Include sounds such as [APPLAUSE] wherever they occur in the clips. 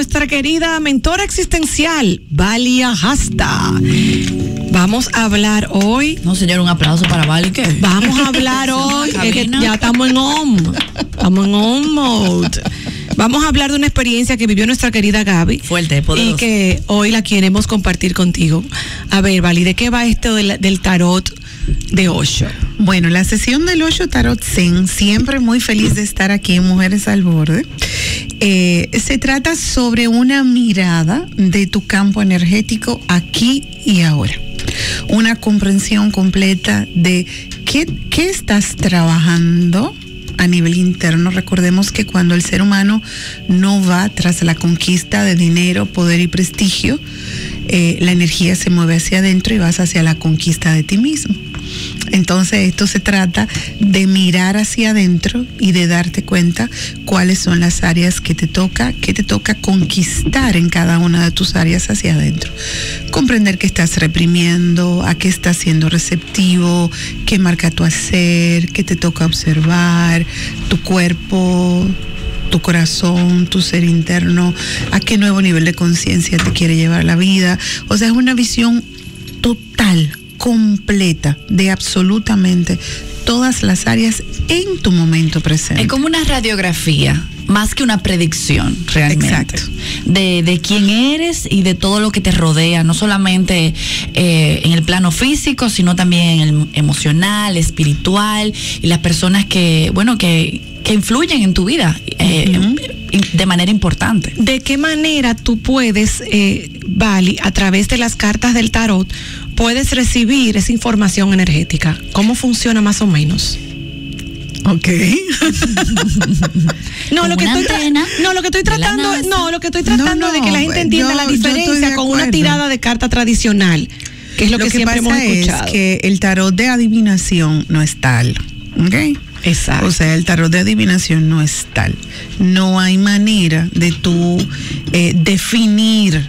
nuestra querida mentora existencial, Valia Hasta. Vamos a hablar hoy. No, señor, un aplauso para Vali. ¿qué? Vamos a hablar [LAUGHS] hoy. es que ya estamos en on. Estamos en on mode. Vamos a hablar de una experiencia que vivió nuestra querida Gaby. Fuerte, poderoso. Y que hoy la queremos compartir contigo. A ver, Vali, ¿de qué va esto del, del tarot de Osho? Bueno, la sesión del Osho Tarot Zen, siempre muy feliz de estar aquí en Mujeres al Borde. Eh, se trata sobre una mirada de tu campo energético aquí y ahora. Una comprensión completa de qué, qué estás trabajando a nivel interno. Recordemos que cuando el ser humano no va tras la conquista de dinero, poder y prestigio, eh, la energía se mueve hacia adentro y vas hacia la conquista de ti mismo. Entonces esto se trata de mirar hacia adentro y de darte cuenta cuáles son las áreas que te toca, que te toca conquistar en cada una de tus áreas hacia adentro. Comprender que estás reprimiendo, a qué estás siendo receptivo, qué marca tu hacer, qué te toca observar, tu cuerpo, tu corazón, tu ser interno, a qué nuevo nivel de conciencia te quiere llevar la vida. O sea, es una visión total, completa de absolutamente todas las áreas en tu momento presente. Es como una radiografía, más que una predicción, realmente. Exacto. De, de quién eres y de todo lo que te rodea, no solamente eh, en el plano físico, sino también en el emocional, espiritual, y las personas que, bueno, que, que influyen en tu vida eh, de manera importante. ¿De qué manera tú puedes, eh, Vali, a través de las cartas del tarot, puedes recibir esa información energética? ¿Cómo funciona más o menos? Ok. [LAUGHS] No, lo que estoy no, lo que tratando, no, lo que estoy tratando No, de que la gente entienda yo- la diferencia con una tirada de carta tradicional, que es lo, que, siempre hemos escuchado. es que el tarot de adivinación no es tal. ¿ok? Exacto. O sea, el tarot de adivinación no es tal. No hay manera de tú eh, definir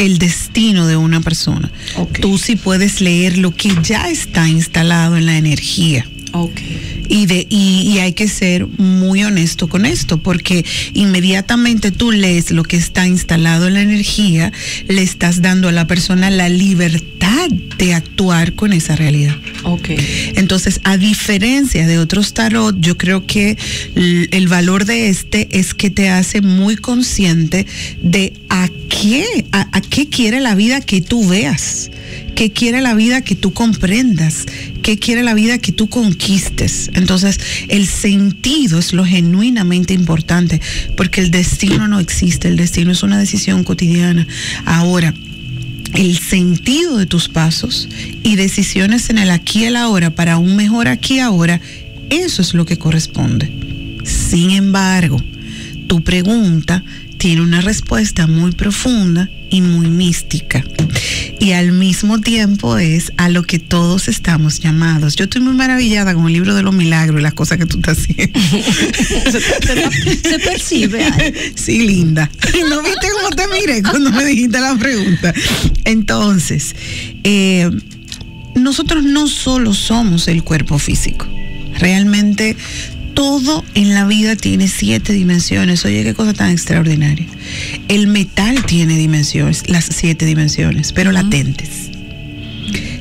el destino de una persona. Tú sí puedes leer lo que ya está instalado en la energía. Ok. Y, de, y, y hay que ser muy honesto con esto, porque inmediatamente tú lees lo que está instalado en la energía, le estás dando a la persona la libertad de actuar con esa realidad. Ok. Entonces, a diferencia de otros tarot, yo creo que el valor de este es que te hace muy consciente de a qué, a, qué quiere la vida que tú veas, qué quiere la vida que tú comprendas, qué quiere la vida que tú conquistes. Entonces, el sentido es lo genuinamente importante, porque el destino no existe, el destino es una decisión cotidiana. Ahora, el sentido de tus pasos y decisiones en el aquí y el ahora para un mejor aquí y ahora, eso es lo que corresponde. Sin embargo, tu pregunta tiene una respuesta muy profunda y muy mística. Y al mismo tiempo es a lo que todos estamos llamados. Yo estoy muy maravillada con el libro de los milagros y las cosas que tú estás haciendo. [LAUGHS] Se percibe. Ay. Sí, linda. [LAUGHS] ¿No viste cómo te miré cuando me dijiste la pregunta? Entonces, eh, nosotros no solo somos el cuerpo físico. Realmente todo en la vida tiene siete dimensiones. Oye, qué cosa tan extraordinaria. El metal tiene dimensiones, las siete dimensiones, pero latentes.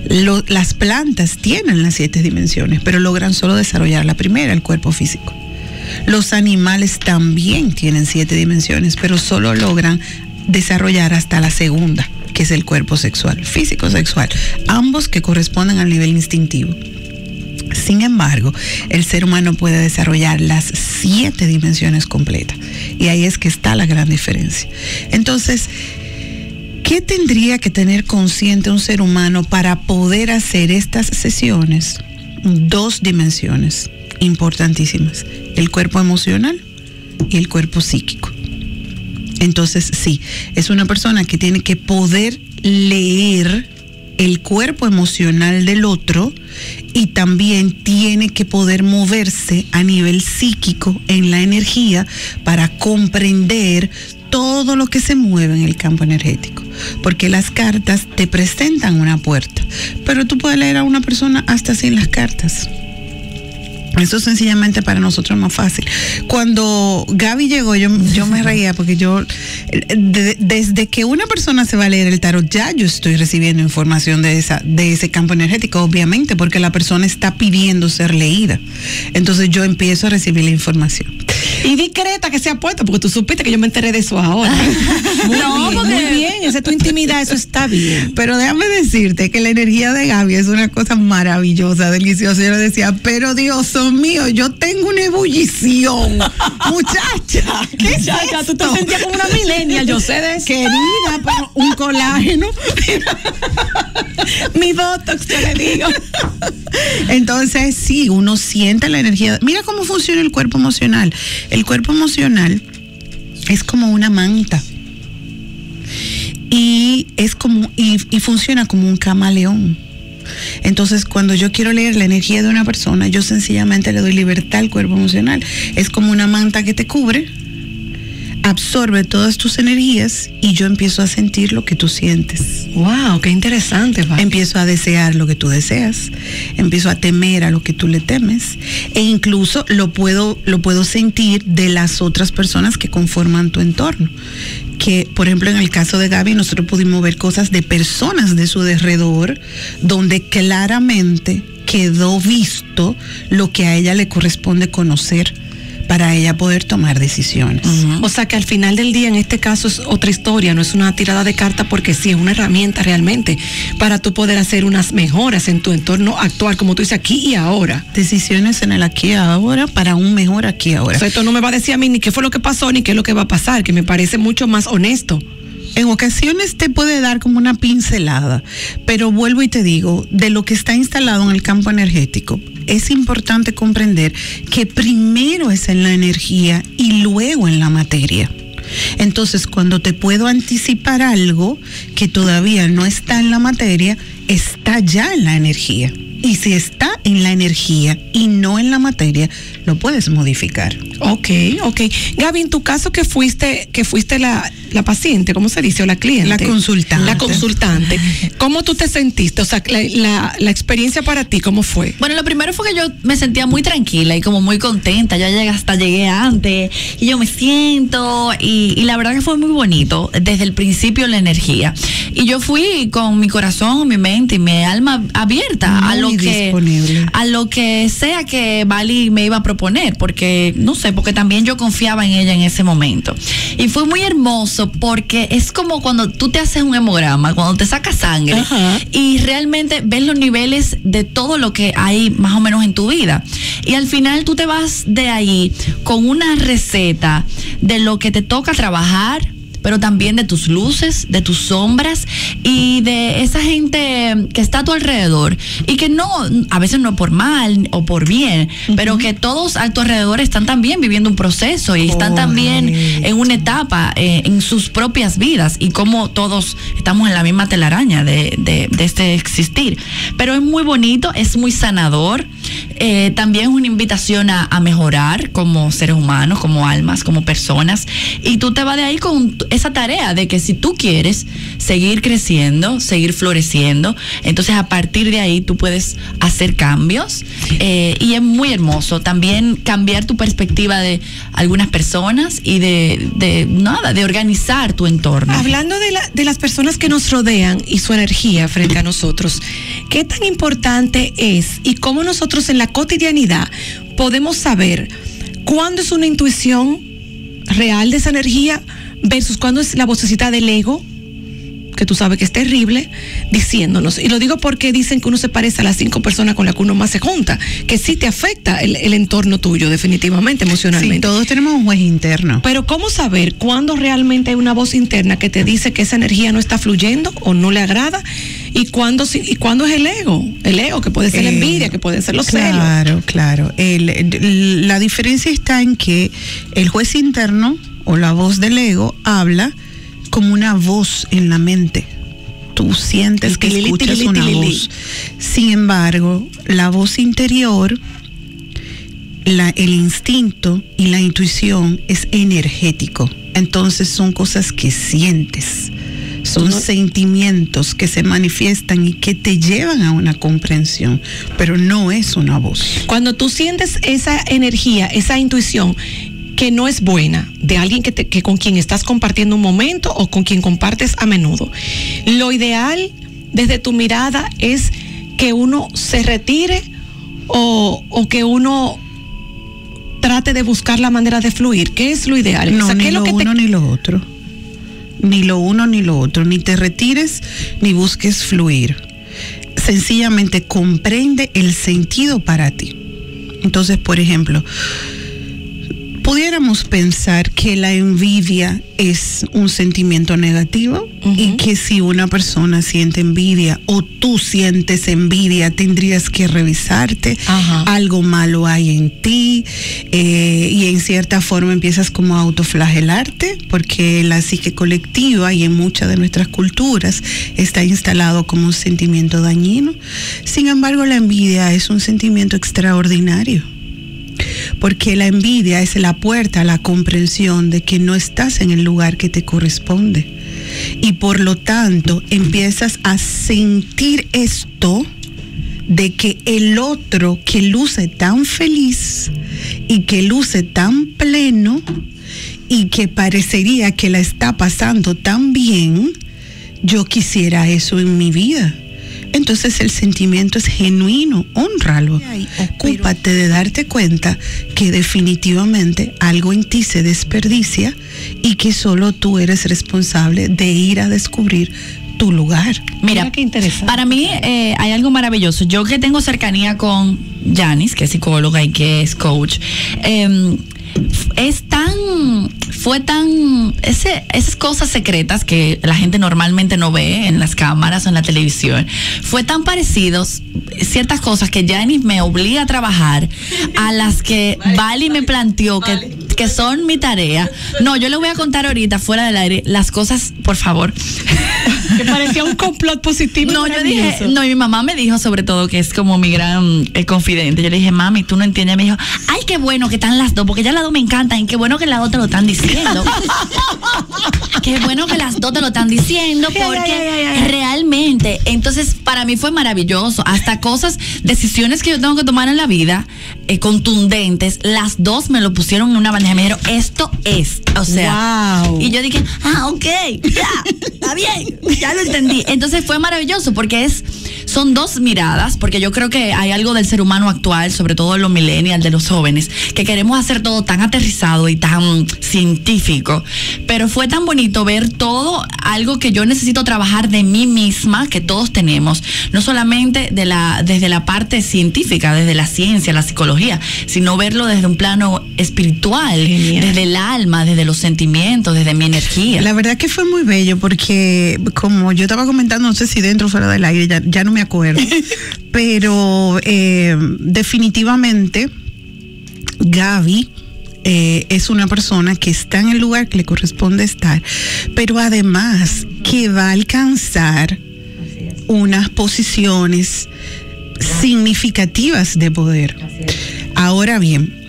Lo- las plantas tienen las siete dimensiones, pero logran solo desarrollar la primera, el cuerpo físico. Los animales también tienen siete dimensiones, pero solo logran desarrollar hasta la segunda, que es el cuerpo sexual, físico-sexual, ambos que corresponden al nivel instintivo. Sin embargo, el ser humano puede desarrollar las siete dimensiones completas. Y ahí es que está la gran diferencia. Entonces, ¿qué tendría que tener consciente un ser humano para poder hacer estas sesiones? Dos dimensiones importantísimas. El cuerpo emocional y el cuerpo psíquico. Entonces, sí, es una persona que tiene que poder leer el cuerpo emocional del otro y también tiene que poder moverse a nivel psíquico en la energía para comprender todo lo que se mueve en el campo energético. Porque las cartas te presentan una puerta, pero tú puedes leer a una persona hasta sin las cartas. Eso sencillamente para nosotros es más fácil. Cuando Gaby llegó, yo, yo me reía porque yo, de- desde que una persona se va a leer el tarot, ya yo estoy recibiendo información de, esa, de ese campo energético, obviamente, porque la persona está pidiendo ser leída. Entonces yo empiezo a recibir la información. Y discreta que se ha puesto, porque tú supiste que yo me enteré de eso ahora. [LAUGHS] Muy No, bien, porque- muy bien, esa es tu intimidad, eso está bien. Pero déjame decirte que la energía de Gaby es una cosa maravillosa, deliciosa. Yo le decía, pero Dios mío, yo tengo una ebullición. [LAUGHS] Muchacha, ¿qué es Chacha, tú te sentías como una millennial, yo sé de eso. Querida, pero un colágeno. [LAUGHS] Mi botox, yo le digo. Entonces, sí, uno siente la energía. Mira cómo funciona el cuerpo emocional. El cuerpo emocional es como una manta. Y es como, y, y funciona como un camaleón. Entonces, cuando yo quiero leer la energía de una persona, yo sencillamente le doy libertad al cuerpo emocional. Es como una manta que te cubre, absorbe todas tus energías y yo empiezo a sentir lo que tú sientes. Wow, qué interesante, va. Empiezo a desear lo que tú deseas, empiezo a temer a lo que tú le temes e incluso lo puedo lo puedo sentir de las otras personas que conforman tu entorno. Que, por ejemplo, en el caso de Gaby, nosotros pudimos ver cosas de personas de su alrededor donde claramente quedó visto lo que a ella le corresponde conocer para ella poder tomar decisiones. O sea que al final del día, en este caso, es otra historia, no es una tirada de carta, porque sí es una herramienta realmente para tú poder hacer unas mejoras en tu entorno actual, como tú dices, aquí y ahora. Decisiones en el aquí y ahora para un mejor aquí y ahora. O sea, esto no me va a decir a mí ni qué fue lo que pasó, ni qué es lo que va a pasar, que me parece mucho más honesto. En ocasiones te puede dar como una pincelada, pero vuelvo y te digo, de lo que está instalado en el campo energético, es importante comprender que primero es en la energía y luego en la materia. Entonces, cuando te puedo anticipar algo que todavía no está en la materia, está ya en la energía. Y si está en la energía y no en la materia, lo puedes modificar. Ok, ok. Gaby, en tu caso que fuiste, que fuiste la, la paciente, ¿cómo se dice? O la cliente. La consultante. La consultante. ¿Cómo tú te sentiste? O sea, la, la- la experiencia para ti, ¿cómo fue? Bueno, lo primero fue que yo me sentía muy tranquila y como muy contenta. Ya llegué hasta llegué antes y yo me siento y, y la verdad que fue muy bonito desde el principio la energía. Y yo fui con mi corazón, mi mente y mi alma abierta a lo que a lo que sea que Bali me iba a proponer, porque no sé, porque también yo confiaba en ella en ese momento. Y fue muy hermoso porque es como cuando tú te haces un hemograma, cuando te sacas sangre Ajá. y realmente ves los niveles de todo lo que hay más o menos en tu vida. Y al final tú te vas de ahí con una receta de lo que te toca trabajar pero también de tus luces, de tus sombras y de esa gente que está a tu alrededor y que no, a veces no por mal o por bien, pero que todos a tu alrededor están también viviendo un proceso y están también en una etapa eh, en sus propias vidas y como todos estamos en la misma telaraña de, de- de este existir. Pero es muy bonito, es muy sanador, eh, también es una invitación a, mejorar como seres humanos, como almas, como personas y tú te vas de ahí con esa tarea de que si tú quieres seguir creciendo, seguir floreciendo, entonces a partir de ahí tú puedes hacer cambios eh, y es muy hermoso también cambiar tu perspectiva de algunas personas y de, nada, de organizar tu entorno. Hablando de, la- de las personas que nos rodean y su energía frente a nosotros, ¿qué tan importante es y cómo nosotros en la cotidianidad podemos saber cuándo es una intuición real de esa energía versus cuándo es la vocecita del ego? que tú sabes que es terrible, diciéndonos. Y lo digo porque dicen que uno se parece a las cinco personas con las que uno más se junta, que sí te afecta el, el entorno tuyo, definitivamente, emocionalmente. Sí, todos tenemos un juez interno. Pero ¿cómo saber cuándo realmente hay una voz interna que te dice que esa energía no está fluyendo o no le agrada? ¿Y cuándo, y cuándo es el ego? El ego, que puede ser la Eh, envidia, que puede ser los celos. Claro, claro. La diferencia está en que el juez interno o la voz del ego habla como una voz en la mente. Tú sientes que tilili, escuchas tilili, una tilili. voz. Sin embargo, la voz interior, la- el instinto y la intuición es energético. Entonces son cosas que sientes. Son sentimientos que se manifiestan y que te llevan a una comprensión, pero no es una voz. Cuando tú sientes esa energía, esa intuición que no es buena de alguien que, te, que con quien estás compartiendo un momento o con quien compartes a menudo, lo ideal desde tu mirada es que uno se retire o, o que uno trate de buscar la manera de fluir. ¿Qué es lo ideal? No, O sea, ¿qué ni es lo, que te- uno ni lo otro. Ni lo uno ni lo otro. Ni te retires ni busques fluir. Sencillamente comprende el sentido para ti. Entonces, por ejemplo, pudiéramos pensar que la envidia es un sentimiento negativo y que si una persona siente envidia o tú sientes envidia, tendrías que revisarte. Ajá. Algo malo hay en ti eh, y en cierta forma empiezas como a autoflagelarte porque la psique colectiva y en muchas de nuestras culturas está instalado como un sentimiento dañino. Sin embargo, la envidia es un sentimiento extraordinario porque la envidia es la puerta a la comprensión de que no estás en el lugar que te corresponde. Y por lo tanto empiezas a sentir esto de que el otro que luce tan feliz y que luce tan pleno y que parecería que la está pasando tan bien, yo quisiera eso en mi vida. Entonces el sentimiento es genuino, honralo. Ocúpate de darte cuenta que definitivamente algo en ti se desperdicia y que solo tú eres responsable de ir a descubrir tu lugar. Mira, Mira qué interesante. para mí eh, hay algo maravilloso. Yo que tengo cercanía con Janice, que es psicóloga y que es coach, eh, es fue tan, ese, esas cosas secretas que la gente normalmente no ve en las cámaras o en la televisión, fue tan parecidos ciertas cosas que Janice me obliga a trabajar a las que Bali me planteó que, que son mi tarea. No, yo le voy a contar ahorita fuera del aire las cosas, por favor. Que parecía un complot positivo. No, yo dije, no, y mi mamá me dijo sobre todo que es como mi gran eh, confidente. Yo le dije, mami, tú no entiendes. Me dijo, ay, qué bueno que están las dos, porque ya las dos me encantan y qué bueno que las dos te lo están diciendo. [LAUGHS] qué bueno que las dos te lo están diciendo, porque ay, ay, ay, ay. realmente, entonces para mí fue maravilloso. Hasta cosas, decisiones que yo tengo que tomar en la vida, eh, contundentes, las dos me lo pusieron en una bandeja. Me dijeron, esto es. O sea, Wow. y yo dije, ah, ok, ya, está bien, ya lo entendí. Entonces fue maravilloso porque es, son dos miradas, porque yo creo que hay algo del ser humano actual, sobre todo en los millennials, de los jóvenes, que queremos hacer todo tan aterrizado y tan científico. Pero fue tan bonito ver todo algo que yo necesito trabajar de mí misma, que todos tenemos, no solamente de la, desde la parte científica, desde la ciencia, la psicología, sino verlo desde un plano espiritual, Genial. desde el alma, desde los sentimientos, desde mi energía. La verdad que fue muy bello porque como yo estaba comentando, no sé si dentro o fuera del aire, ya, ya no me acuerdo, [LAUGHS] pero eh, definitivamente Gaby eh, es una persona que está en el lugar que le corresponde estar, pero además que va a alcanzar unas posiciones significativas de poder. Ahora bien,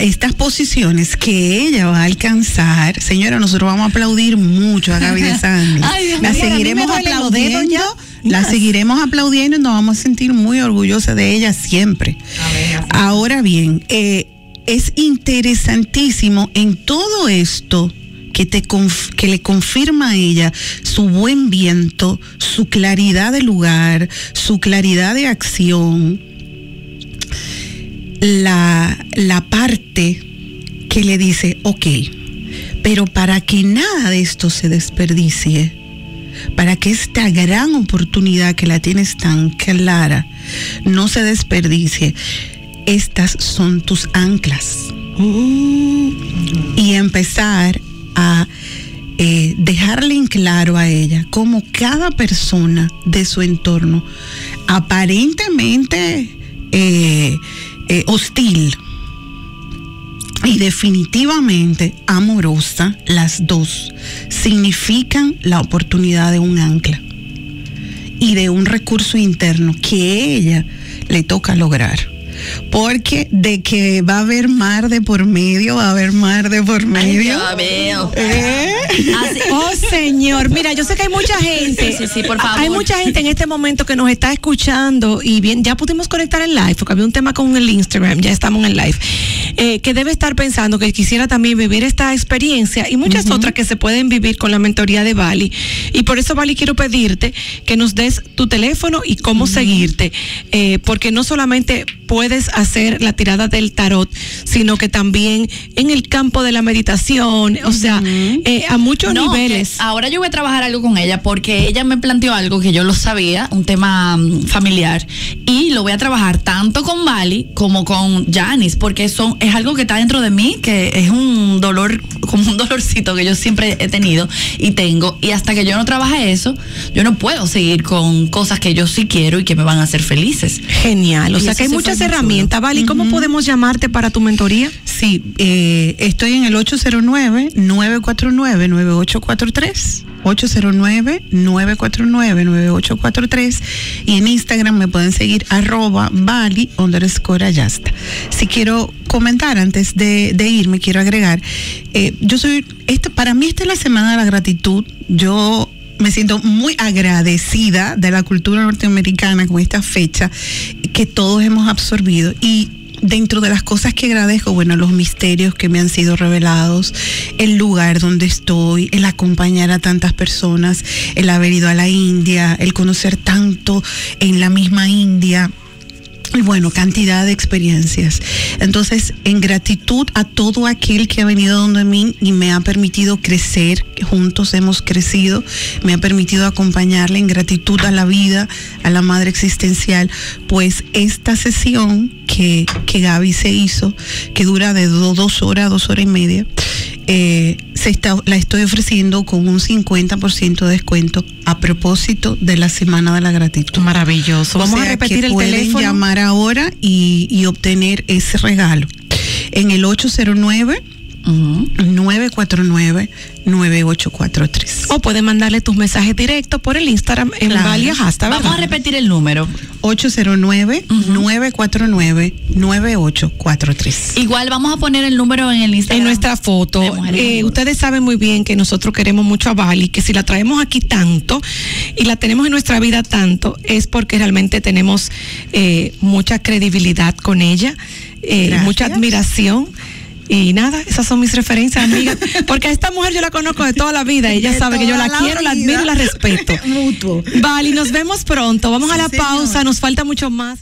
estas posiciones que ella va a alcanzar, señora, nosotros vamos a aplaudir mucho a Gaby de [LAUGHS] Sandy. Ay, Dios la me seguiremos aplaudiendo, ya. La seguiremos aplaudiendo y nos vamos a sentir muy orgullosas de ella siempre. Ahora bien, eh, es interesantísimo en todo esto que, te que le confirma a ella su buen viento, su claridad de lugar, su claridad de acción, la, la parte que le dice, ok, pero para que nada de esto se desperdicie, para que esta gran oportunidad que la tienes tan clara no se desperdicie, estas son tus anclas. Y empezar a eh, dejarle en claro a ella cómo cada persona de su entorno, aparentemente eh, eh, hostil definitivamente amorosa, las dos, significan la oportunidad de un ancla y de un recurso interno que ella le toca lograr. porque de que va a haber mar de por medio, va a haber mar de por medio. ¿Eh? Oh, señor. Mira, yo sé que hay mucha gente. Sí, sí, por favor. Hay mucha gente en este momento que nos está escuchando y bien, ya pudimos conectar en live, porque había un tema con el Instagram, ya estamos en live, eh, que debe estar pensando que quisiera también vivir esta experiencia y muchas otras que se pueden vivir con la mentoría de Bali. Y por eso, Bali, quiero pedirte que nos des tu teléfono y cómo seguirte, eh, porque no solamente puedes hacer la tirada del tarot, sino que también en el campo de la meditación, o sea, eh, a muchos No, niveles. ahora yo voy a trabajar algo con ella porque ella me planteó algo que yo lo sabía, un tema mm, familiar, y lo voy a trabajar tanto con Bali como con Janice, porque son, es algo que está dentro de mí, que es un dolor, como un dolorcito que yo siempre he tenido y tengo, y hasta que yo no trabaje eso, yo no puedo seguir con cosas que yo sí quiero y que me van a hacer felices. Genial, o Y sea que hay muchas herramientas, Vali. ¿Cómo podemos llamarte para tu mentoría? Sí, eh, estoy en el 809-949-9843. 809-949-9843 y en Instagram me pueden seguir arroba Bali underscore Ayasta. Si quiero comentar antes de, de irme, quiero agregar, eh, yo soy, este, para mí esta es la semana de la gratitud, yo me siento muy agradecida de la cultura norteamericana con esta fecha que todos hemos absorbido y dentro de las cosas que agradezco, bueno, los misterios que me han sido revelados, el lugar donde estoy, el acompañar a tantas personas, el haber ido a la India, el conocer tanto en la misma India. Y bueno, cantidad de experiencias. Entonces, en gratitud a todo aquel que ha venido donde mí y me ha permitido crecer, juntos hemos crecido, me ha permitido acompañarle en gratitud a la vida, a la madre existencial, pues esta sesión que, que Gaby se hizo, que dura de do- dos horas, dos horas y media, eh, se está, la estoy ofreciendo con un 50% de descuento a propósito de la Semana de la Gratitud. Maravilloso. O Vamos a repetir que el pueden teléfono. llamar ahora y, y obtener ese regalo. En el 809 949 9843. O pueden mandarle tus mensajes directos por el Instagram en Claro. Valia Hasta, Vamos a repetir el número. 809 949 9843. Igual vamos a poner el número en el Instagram. En nuestra foto, eh, ustedes saben muy bien que nosotros queremos mucho a Bali, que si la traemos aquí tanto y la tenemos en nuestra vida tanto, es porque realmente tenemos eh, mucha credibilidad con ella, eh, mucha admiración. Y nada, esas son mis referencias, amiga. [LAUGHS] Porque a esta mujer yo la conozco de toda la vida. Ella De sabe que yo la, la quiero, la admiro y la respeto. [LAUGHS] Mutuo. Vale, nos vemos pronto. Vamos a la señor. pausa, nos falta mucho más.